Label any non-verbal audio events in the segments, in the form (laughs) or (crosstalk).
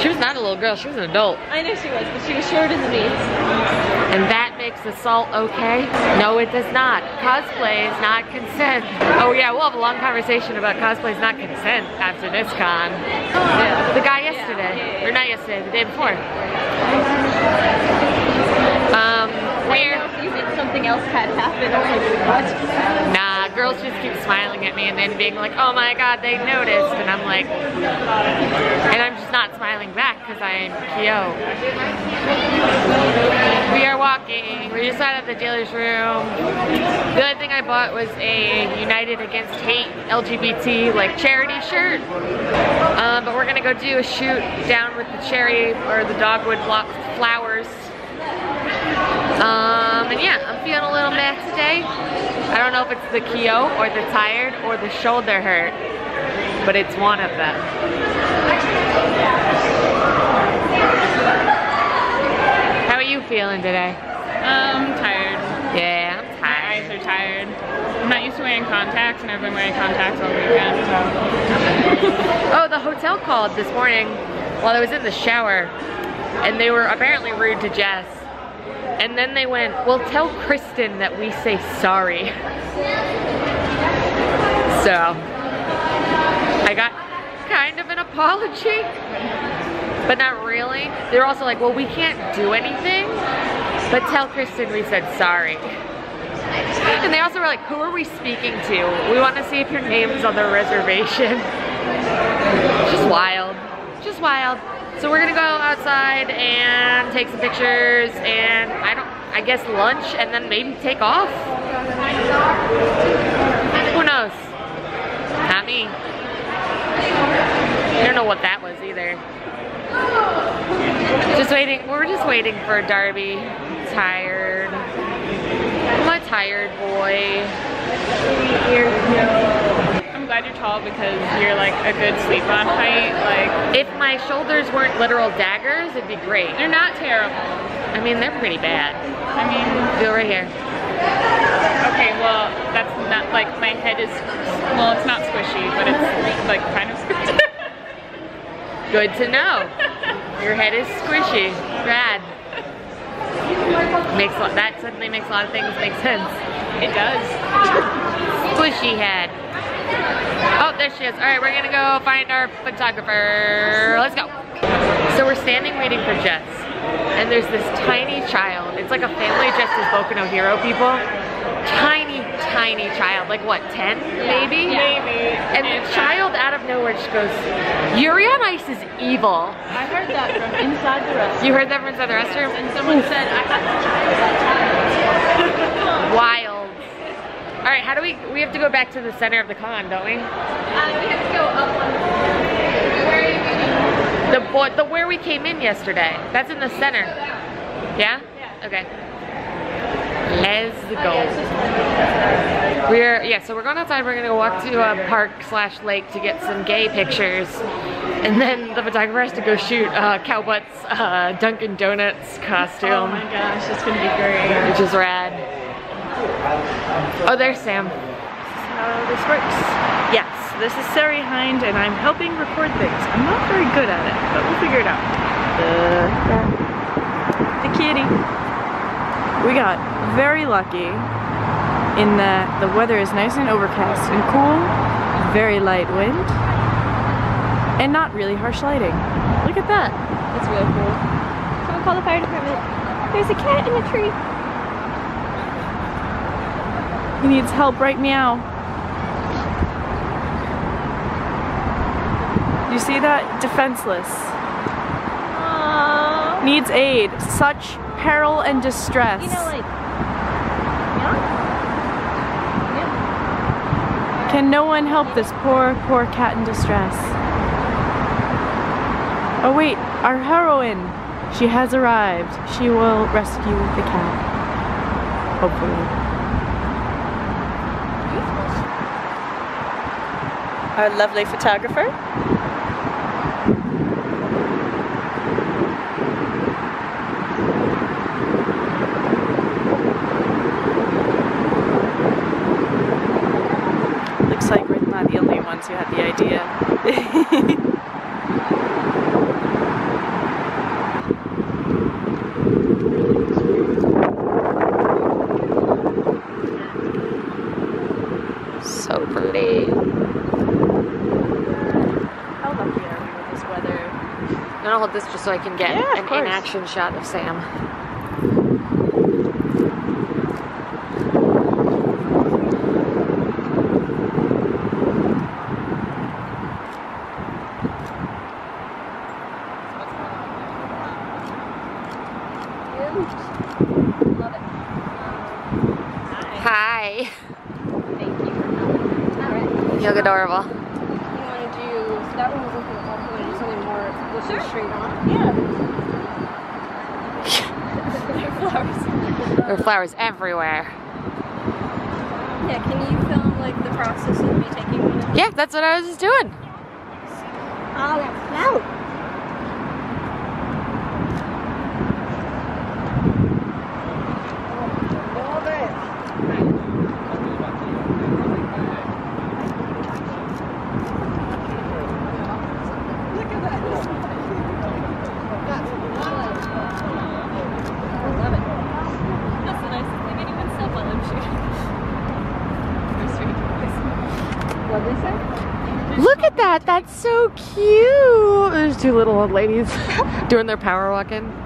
She was not a little girl, she was an adult. I know she was, but she was shorter than me. And that makes the assault okay? No, it does not. Cosplay is not consent. Oh yeah, we'll have a long conversation about cosplay is not consent after this con. The guy yesterday, or not yesterday, the day before. Um, where? know if you think something else had happened, I was like, what? Nah, girls just keep smiling at me and then being like, oh my god, they noticed. And I'm like, and I'm just not smiling back because I'm Kyo. We are walking. We just out of the dealer's room. The other thing I bought was a United Against Hate LGBT like charity shirt. Um, but we're gonna go do a shoot down with the cherry or the dogwood flowers. Um, and yeah, I'm feeling a little meh today. I don't know if it's the Kyo or the tired or the shoulder hurt, but it's one of them. How are you feeling today? Um, tired. Yeah, I'm tired. My eyes are tired. I'm not used to wearing contacts, and I've been wearing contacts all weekend, so. Oh, the hotel called this morning while I was in the shower, and they were apparently rude to Jess. And then they went, well, tell Kristen that we say sorry. So, I got kind of an apology, but not really. They're also like, well, we can't do anything, but tell Kristen we said sorry. And they also were like, who are we speaking to? We want to see if your name's on the reservation. (laughs) Just wild. Just wild. So we're gonna go outside and take some pictures and I don't, I guess lunch and then maybe take off. Who knows? Not me. I don't know what that was either. Just waiting, we're just waiting for Darby. Tired. I'm a tired boy. Glad you're tall because you're like a good sleep on height. Like, If my shoulders weren't literal daggers, it'd be great. they're not terrible. I mean, they're pretty bad. I mean, Feel right here. okay, well, that's not like my head is, well, it's not squishy, but it's like kind of squishy. (laughs) Good to know. Your head is squishy. Rad. Makes a lot, that suddenly makes a lot of things make sense. it does. (laughs) Squishy head. Oh, there she is. All right, we're gonna go find our photographer. Let's go. So we're standing waiting for Jess, and there's this tiny child. It's like a family dressed as Boku no Hero people. Tiny, tiny child, like what, 10 maybe? Maybe. And the child out of nowhere just goes, Yuri on Ice is evil. I heard that from inside the restroom. You heard that from inside the restroom? And someone said I had to that Wild. All right, how do we, we have to go back to the center of the con, don't we? Uh, we have to go up on where are you? The, the where we came in yesterday. That's in the center. Yeah? yeah? Okay. Let's go. We're, yeah, so we're going outside. We're gonna go walk to a park slash lake to get some gay pictures. And then the photographer has to go shoot uh, Cowbutt's uh, Dunkin' Donuts costume. Oh my gosh, it's gonna be great. which is rad. Oh, there's Sam. how this works. Yes, this is Sari Hind and I'm helping record things. I'm not very good at it, but we'll figure it out. Uh, the kitty. We got very lucky in that the weather is nice and overcast and cool, very light wind, and not really harsh lighting. Look at that. That's really cool. Someone call the fire department. There's a cat in the tree. He needs help right meow. You see that? Defenseless. Aww. Needs aid. Such peril and distress. You know, like, yeah? Yeah. Can no one help this poor, poor cat in distress? Oh wait, our heroine! She has arrived. She will rescue the cat. Hopefully. Our lovely photographer. Looks like we're not the only ones who had the idea. (laughs) gonna hold this just so I can get Yeah, an in-action shot of Sam. Love it. Hi. Thank you. You look adorable. You want to do, so that one was looking up, you want to do something more, looking straight on? Yeah. flowers. There are flowers everywhere. Yeah, can you film like the process of me taking one Yeah, that's what I was just doing. Oh, that's flower. That's the nicest thing anyone said while I'm shooting. What did they say? Look at that. That's so cute. There's two little old ladies doing their power walking. (laughs)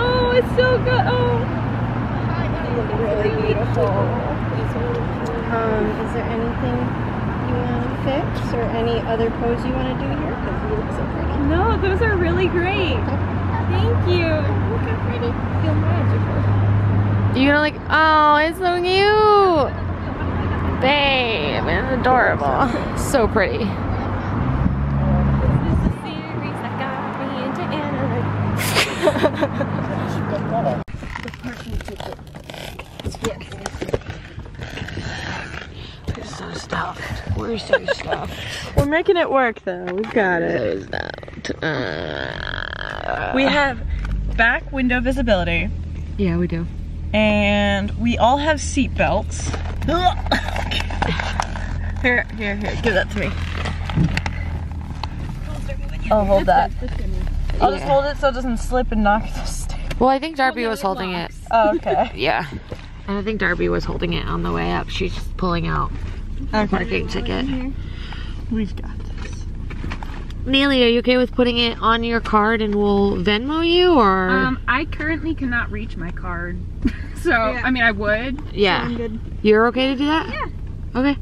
Oh, it's so good. Oh. Really beautiful. Um, is there anything you want to fix or any other pose you want to do here? Because you look so pretty. No, those are really great. Thank you. Look how pretty. Feel magical. You know, like, oh, it's so cute. Babe, it's adorable. So pretty. This is the series that got me into analytics. So stuffed. We're so stuffed. We're making it work though. We've got it. So stuffed. Uh, We have back window visibility yeah, we do. and we all have seat belts. (laughs) Here, here, here, give that to me. I'll hold that. I'll just hold it so it doesn't slip and knock the stick. Well, I think Darby was holding it. Oh, okay. (laughs) Yeah. And I think Darby was holding it on the way up. She's just pulling out okay. parking ticket. We've got this. Neely, are you okay with putting it on your card and we'll Venmo you or? Um, I currently cannot reach my card. (laughs) so, I mean, I would. yeah. good. You're okay to do that? Yeah. Okay.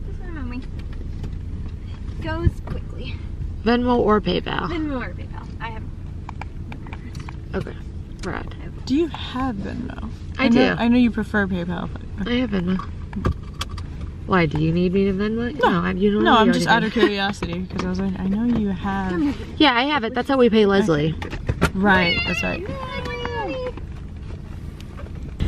Goes quickly. Venmo or PayPal. Then more PayPal. I have. Okay. Rad. Do you have Venmo? I know, do. I know you prefer PayPal, but I have Venmo. Why? Do you need me to Venmo? No, I, you don't. No, I'm or just out of curiosity because I was like, I know you have. Yeah, I have it. That's how we pay Leslie. Right, that's right.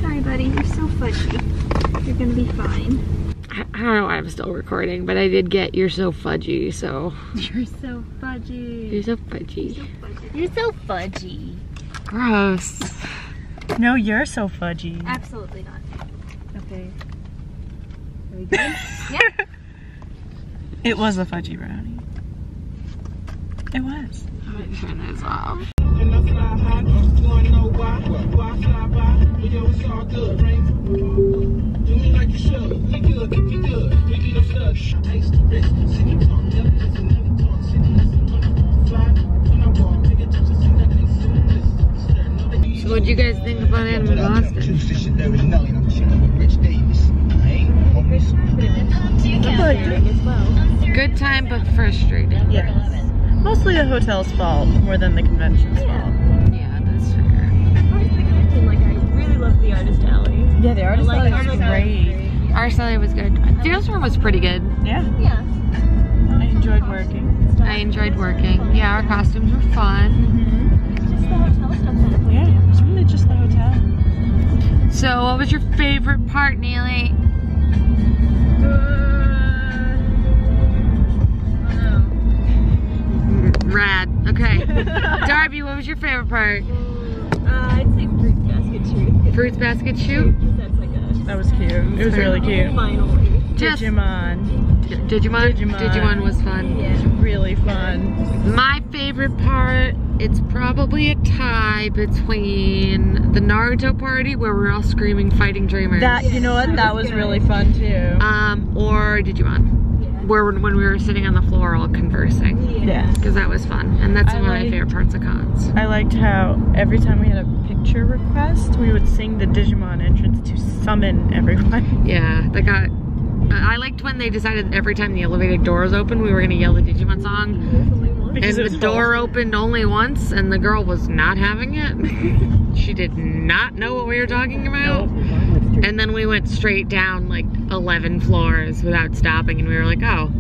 Sorry, buddy. You're so fudgy. You're gonna be fine. I, I don't know why I'm still recording, but I did get "You're so fudgy," so (laughs) You're so fudgy. you're so fudgy. You're so fudgy. Gross. No, you're so fudgy. Absolutely not. Okay. We (laughs) good? Yeah. It was a fudgy brownie. It was. I'm gonna turn this off. And I fly high, you wanna know why? Why I fly by? But yo, it's all good, So, what do you guys think about Anime Boston? Tuesday, million. I'm chilling with Rich Davis. I ain't. Good time, but frustrating. Yes. Mostly the hotel's fault more than the convention's fault. Yeah, that's fair. Like, I really love the artist alley. Yeah, the artist alley was Artist Alley. great. Our Sally was good. The room was pretty good. Yeah, Yeah. I enjoyed working. I enjoyed working. Yeah, our costumes were fun. Just the hotel stuff that Yeah, it's really just the hotel. So, what was your favorite part, Neely? Rad. Okay. (laughs) Darby, what was your favorite part? Uh, I'd say fruit basket shoot. Fruits basket shoot? That's like a That was cute. It was really cute. finally. Just Digimon. Digimon. Digimon. Digimon was fun. It was really fun. My favorite part, it's probably a tie between the Naruto party where we're all screaming fighting dreamers. That you know what? That was really fun too. um or Digimon. Where when we were sitting on the floor all conversing Yeah. because that was fun and that's I one of my favorite parts of cons. I liked how every time we had a picture request, we would sing the Digimon entrance to summon everyone. (laughs) Yeah, that got. I liked when they decided every time the elevator doors opened, we were gonna yell the Digimon song. Because and the was door opened only once, and the girl was not having it. (laughs) she did not know what we were talking about. And then we went straight down like 11 floors without stopping, and we were like, oh.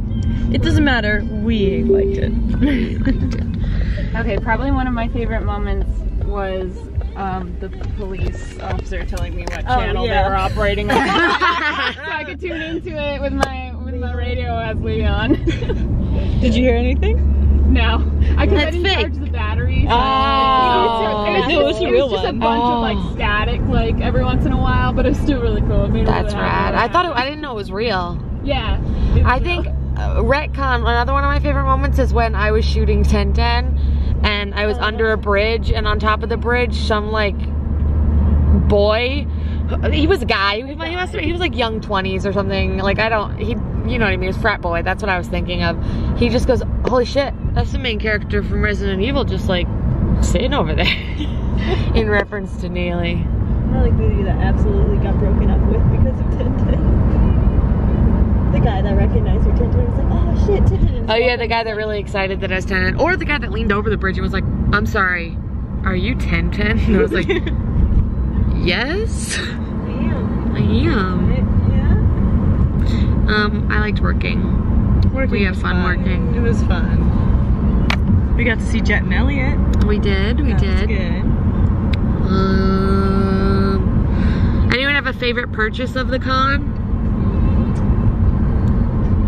It doesn't matter. We liked it. (laughs) Okay, probably one of my favorite moments was um, the police officer telling me what channel yeah. they were operating on, (laughs) so I could tune into it with my with my radio as Leon. Did you hear anything? No, I couldn't That's even fake. charge the battery. so- Oh. it was, (laughs) it was a it real just one. a bunch of Oh. like static, like every once in a while, but it was still really cool. That's really rad. I thought it, I didn't know it was real. Yeah. I was think uh, retcon. Another one of my favorite moments is when I was shooting Tenten, and I was under a bridge, and on top of the bridge, some like boy. He was a guy. He must. He was like young 20s or something. Like I don't. He. You know what I mean? He was frat boy. That's what I was thinking of. He just goes, "Holy shit! That's the main character from Resident Evil, just like sitting over there." (laughs) In reference to Neely. I like the that absolutely got broken up with because of Tenten. The guy that recognized her Tenten was like, oh shit, Tenten. Oh yeah, the guy that really excited that I was 10, or the guy that leaned over the bridge and was like, "I'm sorry, are you Tenten?" And I was like, (laughs) "Yes, Damn. I am." Yeah. Um, I liked working. Working We had was fun working. It was fun. We got to see Jet and Elliot. We did, we That was did. good. Um, anyone have a favorite purchase of the con?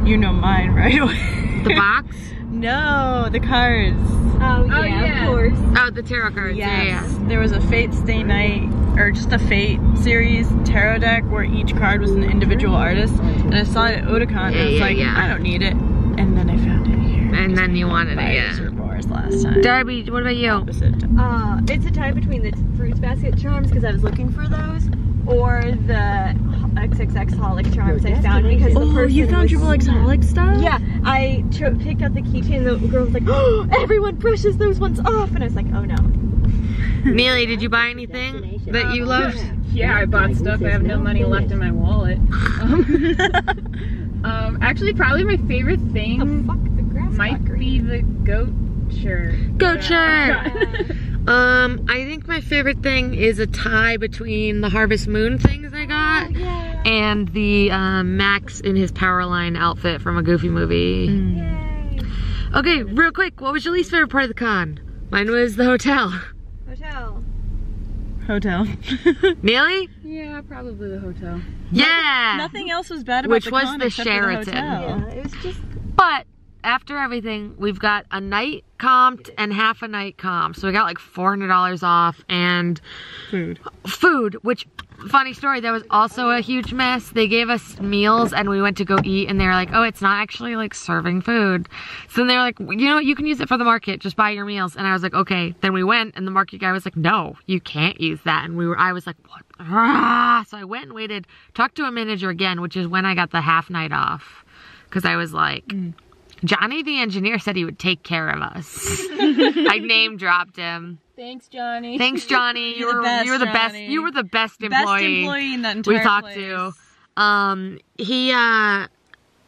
You know mine (laughs) right away. The box? (laughs) no, the cards. Oh yeah, yeah. of course. Oh, the tarot cards. Yeah, Yes. There was a Fate Stay Night, or just a Fate series tarot deck where each card was an individual artist. And I saw it at Otakon and I Yeah, was yeah, like, yeah. I don't need it. And then I found it here. And then you wanted it, yeah. Or last time. Darby, what about you? Opposite. Uh, it's a tie between the fruits basket charms because I was looking for those, or the XXX holic charms I found because the Oh, person you found was, Triple X Holic stuff? Yeah, I picked up the keychain. The girl was like, "Oh, (gasps) everyone brushes those ones off," and I was like, "Oh no." (laughs) Neely, did you buy anything that you loved? Yeah, I bought stuff. I have no money left in my wallet. (laughs) Um, (laughs) um, actually, probably my favorite The thing fuck the grass might be the goat shirt. Goat Yeah. shirt. (laughs) Um, I think my favorite thing is a tie between the Harvest Moon things I got Yeah. and the um, Max in his Powerline outfit from a Goofy movie. Yay. Okay, real quick, what was your least favorite part of the con? Mine was the hotel. Hotel. Hotel. (laughs) Neely? Yeah, probably the hotel. Yeah. Nothing else was bad about Which the was con the except for Sheraton. hotel. Yeah, it was just. But after everything, we've got a night comped and half a night comp. So we got like $400 off and Food. food, which funny story, that was also a huge mess. They gave us meals and we went to go eat and they were like, oh, it's not actually like serving food. So then they were like, you know what, you can use it for the market, just buy your meals. And I was like, okay. Then we went and the market guy was like, no, you can't use that. And we were, I was like, what? Ah. (laughs) So I went and waited, talked to a manager again, which is when I got the half night off. Cause I was like, Johnny the engineer said he would take care of us. (laughs) I name dropped him. Thanks, Johnny. Thanks, Johnny. (laughs) You You're the were best, you were the best. Johnny. You were the best employee. Best employee, employee in that entire we talked place. to. Um, he uh,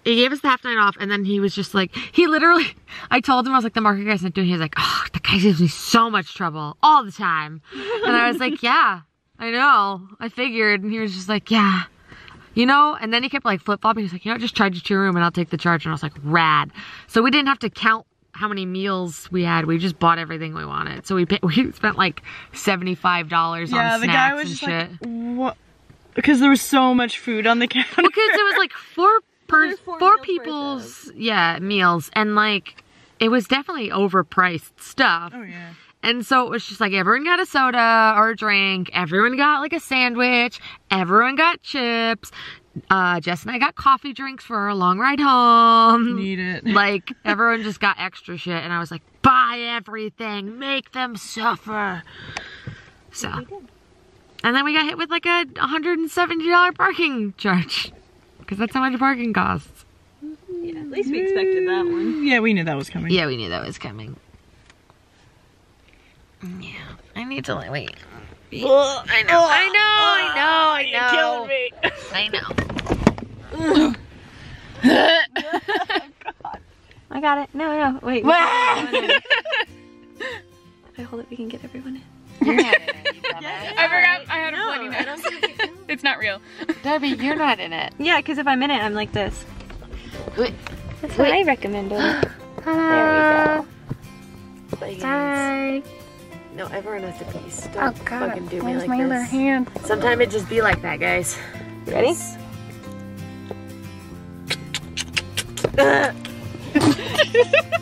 he gave us the half night off, and then he was just like, he literally. I told him I was like, the market guy's not doing. He was like, oh, the guy gives me so much trouble all the time, and I was like, (laughs) yeah, I know. I figured, and he was just like, yeah. You know, and then he kept like flip flopping. He's like, you know, just charge it to your room and I'll take the charge. And I was like, rad. So we didn't have to count how many meals we had. We just bought everything we wanted. So we paid, (laughs) we spent like seventy five dollars Yeah, on the guy was just shit. like, what? Because there was so much food on the counter. because it was like four (laughs) per four four people's yeah meals and like it was definitely overpriced stuff. Oh yeah. And so it was just like everyone got a soda or a drink, everyone got like a sandwich, everyone got chips. Uh, Jess and I got coffee drinks for our long ride home. Need it. (laughs) Like everyone just got extra shit, and I was like, buy everything, make them suffer. So, and then we got hit with like a $170 parking charge because that's how much parking costs. Yeah, At least we expected that one. Yeah, we knew that was coming. Yeah, we knew that was coming. Yeah, I need to like wait. Oh, I know, I oh, know, I oh, know, I know. You killed me. (laughs) I know. (laughs) I got it. No, no, wait. If (laughs) I hold it, we can get everyone in. I forgot I had a bloody nose. it's not real. Darby, you're not in it. Yeah, because if I'm in it, I'm like this. Wait. That's what I recommend. (gasps) There we go. Bye. No, everyone has to piece. Don't Oh god. fucking do me like my other this. hand? Sometimes it just be like that, guys. Ready? (laughs)